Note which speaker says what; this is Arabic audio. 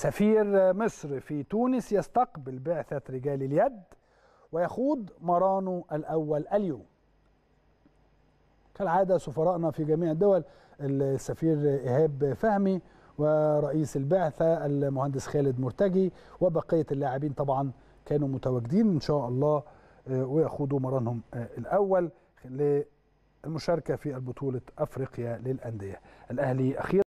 Speaker 1: سفير مصر في تونس يستقبل بعثة رجال اليد ويخوض مرانه الأول اليوم. كالعادة سفراءنا في جميع الدول السفير إيهاب فهمي ورئيس البعثة المهندس خالد مرتجي وبقية اللاعبين طبعا كانوا متواجدين إن شاء الله آه، ويخوضوا مرانهم آه، الأول للمشاركة في البطولة أفريقيا للأندية. الأهلي أخيرا